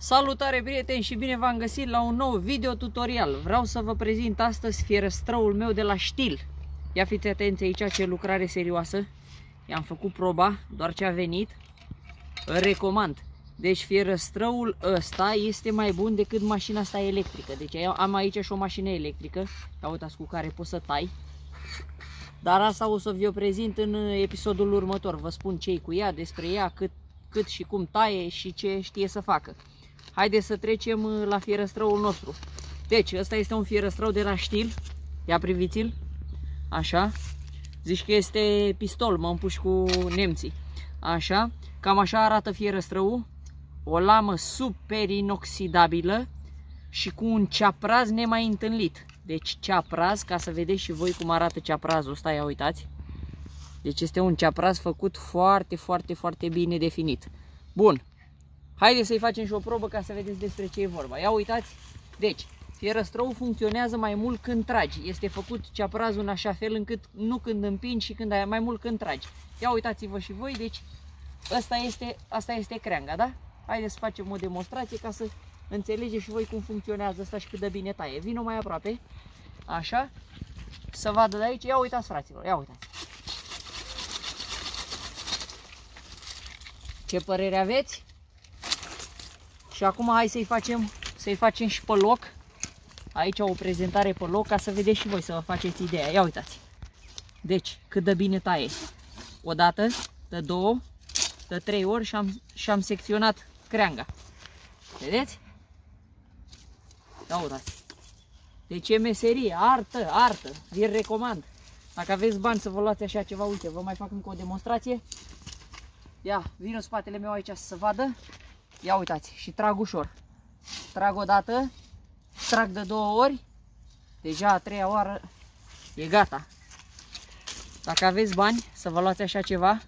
Salutare prieteni și bine v-am găsit la un nou video tutorial. Vreau să vă prezint astăzi fierăstrăul meu de la Stil. Ia fiți atenți aici ce lucrare serioasă. I-am făcut proba, doar ce a venit. Îl recomand. Deci fierăstrăul ăsta este mai bun decât mașina asta electrică. Deci am aici și o mașină electrică. Ia uitați cu care poți să tai. Dar asta o să vi-o prezint în episodul următor. Vă spun ce cu ea, despre ea, cât, cât și cum taie și ce știe să facă. Haideți să trecem uh, la fierăstrăul nostru. Deci, ăsta este un fierăstrău de la Stil. Ia priviți-l. Așa. Zici că este pistol, mă împuși cu nemții. Așa. Cam așa arată fierăstrăul. O lamă super inoxidabilă și cu un ceapraz nemai întâlnit. Deci ceapraz, ca să vedeți și voi cum arată ceaprazul ăsta, ia uitați. Deci este un ceapraz făcut foarte, foarte, foarte bine definit. Bun, Haideți să-i facem și o probă ca să vedeți despre ce e vorba. Ia uitați, deci, fierăstrăul funcționează mai mult când tragi. Este făcut ceaprazul în așa fel încât nu când împingi și când ai mai mult când tragi. Ia uitați-vă și voi, deci, asta este, asta este creanga, da? Haideți să facem o demonstrație ca să înțelegeți și voi cum funcționează asta și cât de bine taie. Vino mai aproape, așa, să vadă de aici. Ia uitați, fraților, ia uitați. Ce părere aveți? Și acum hai să-i facem, să facem și pe loc. Aici o prezentare pe loc ca să vedeți și voi, să vă faceți ideea. Ia uitați. Deci, cât de bine taie. O dată, de două, de trei ori și am, și am secționat creanga. Vedeți? Ia uitați. Deci e meserie, artă, artă. Vi recomand. Dacă aveți bani să vă luați așa ceva, uite, vă mai fac încă o demonstrație. Ia, vin în spatele meu aici să se vadă. Ia uitați, și trag ușor. Trag o dată, trag de două ori, deja a treia oară e gata. Dacă aveți bani să vă luați așa ceva,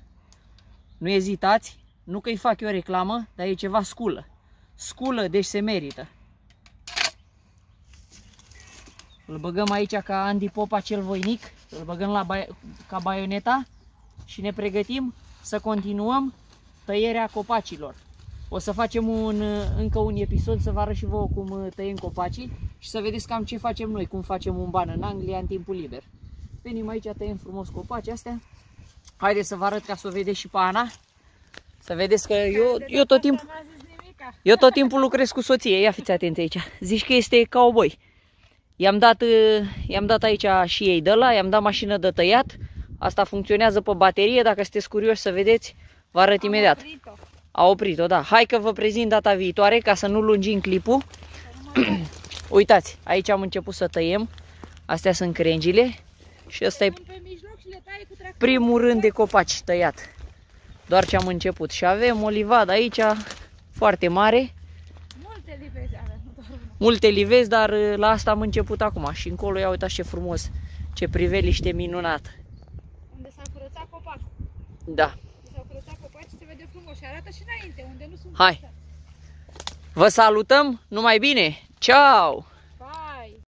nu ezitați, nu că îi fac eu reclamă, dar e ceva sculă. Sculă, deci se merită. Îl băgăm aici ca Andy Popa cel voinic, îl băgăm la ba ca baioneta și ne pregătim să continuăm tăierea copacilor. O să facem un, încă un episod să vă arăt și vouă cum uh, tăiem copacii și să vedeți cam ce facem noi, cum facem un ban în Anglia în timpul liber. Venim aici, tăiem frumos copaci astea. Haideți să vă arăt ca să o vedeți și pe Ana. Să vedeți că eu, eu tot timpul... Eu tot timpul lucrez cu soție, ia fiți atenți aici. Zici că este cowboy. I-am dat, uh, i-am dat aici și ei de la, i-am dat mașină de tăiat. Asta funcționează pe baterie, dacă sunteți curioși să vedeți, vă arăt imediat. A oprit-o, da. Hai că vă prezint data viitoare ca să nu lungim clipul. Uitați, aici am început să tăiem. Astea sunt crengile. Și ăsta e primul rând de copaci tăiat. Doar ce am început. Și avem o livadă aici foarte mare. Multe livezi are. Multe livezi, dar uh, la asta am început acum. Și încolo, ia uitați ce frumos, ce priveliște minunat. Unde s-a curățat copacul. Da și arată și înainte, unde nu sunt Hai! Vă salutăm, numai bine! Ciao!